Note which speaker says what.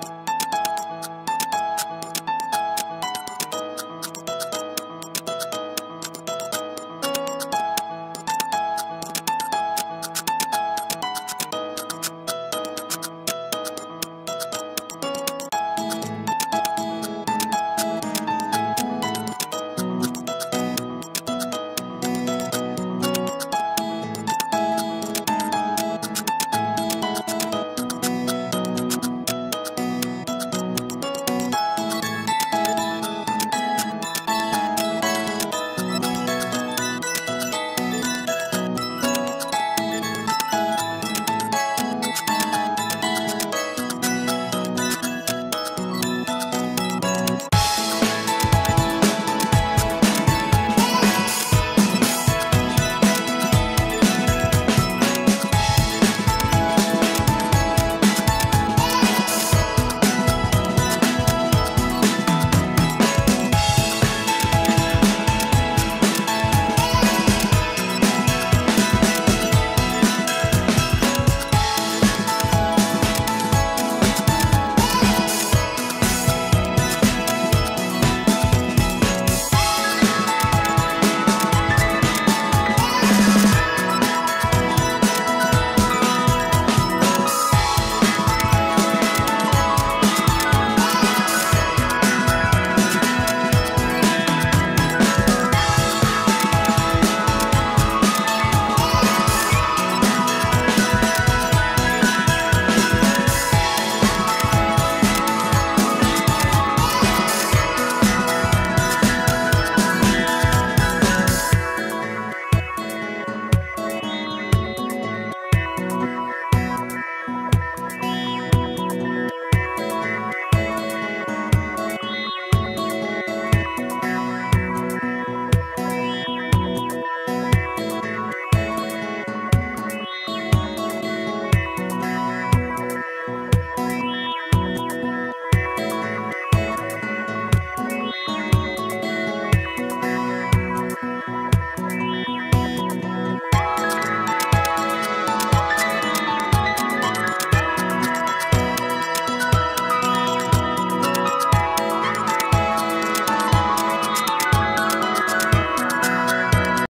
Speaker 1: Bye.